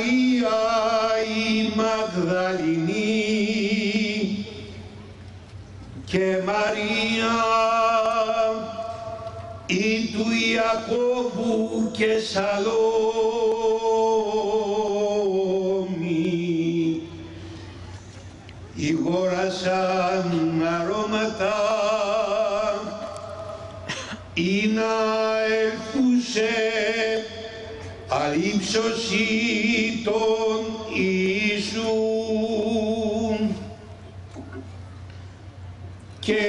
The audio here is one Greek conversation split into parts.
Μαρία η Μαγδαληνή και Μαρία η του Ιακώβου και Σαλόμη. Ηγόρασαν αρώματα ή να ελθούσε αλήψωση των Ιησού και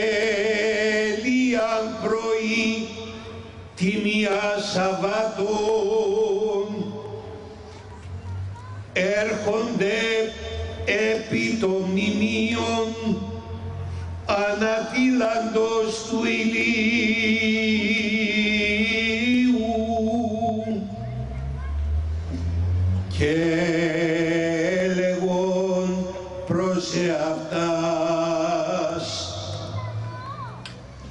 λίαν πρωί τιμία Σαββάτων έρχονται επί των μνημείων ανατίλαντος του ηλίου και έλεγον προς εαυτάς.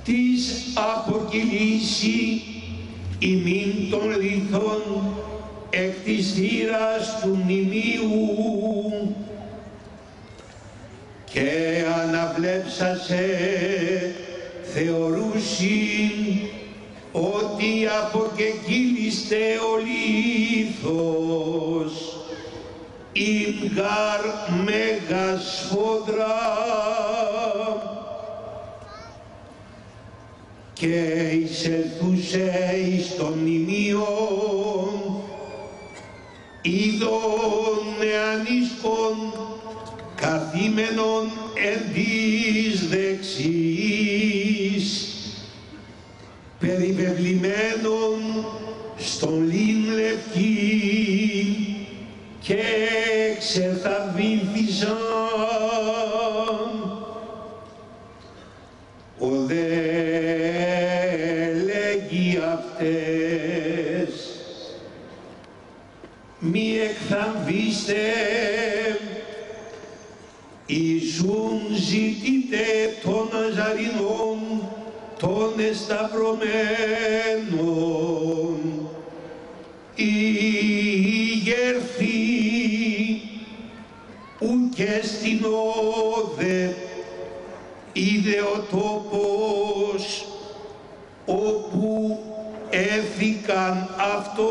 Της αποκυλήσει ημίν των λιθών εκ της θύρας του μνημείου. Και αναβλέψασε θεωρούσιν ότι αποκεκύλιστε ο λίθος ειν γαρ μέγας σφόδρα και εισελθούσε εις το μνημείο είδον νεανίσκον καθήμενον εν της δεξιής περιβεβλημένον στον λίν λευκή και ξεθαβήθησαν ο δε λέγει αυτές μη εκθαμβήστε Ιησούν ζητείτε των Ναζαρινών των εσταυρωμένων. Η γερθή ουκ στην όδε είδε ο τόπος όπου έφηκαν αυτόν.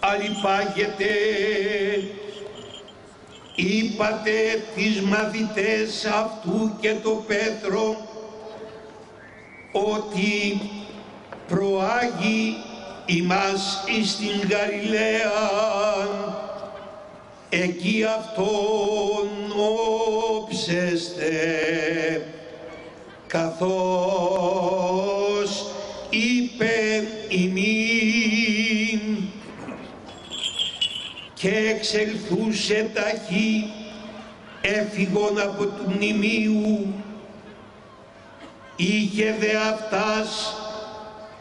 Αλυπάγεται είπατε τις μαθητές αυτού και το Πέτρο ότι προάγει ημάς εις την Γαλιλαία εκεί αυτόν όψεστε καθώς είπε ημίν και εξελθούσε ταχύ έφυγον από του μνημείου είχε δε αυτάς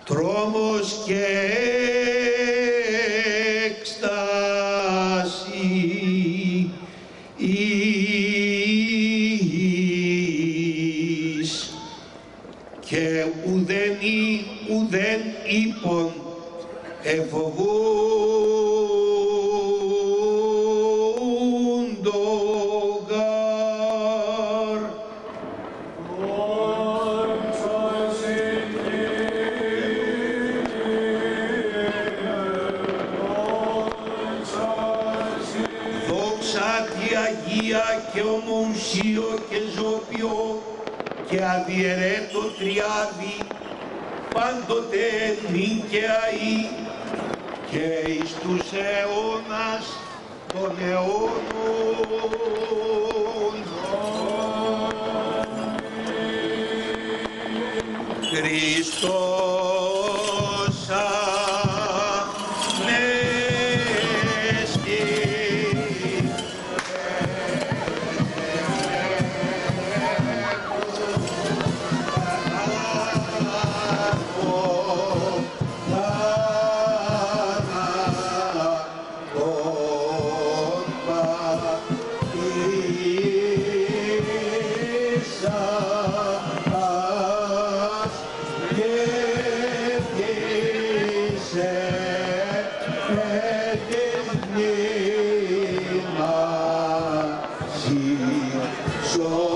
τρόμος και έκσταση εις. Και ουδέν ή ουδέν ύπον εφοβούντο και ομοουσίο και ζώπιο και αδιαιρέτω τριάδι πάντοτε νυν και αεί και εις τους αιώνας των αιώνων. Χριστός Senhor.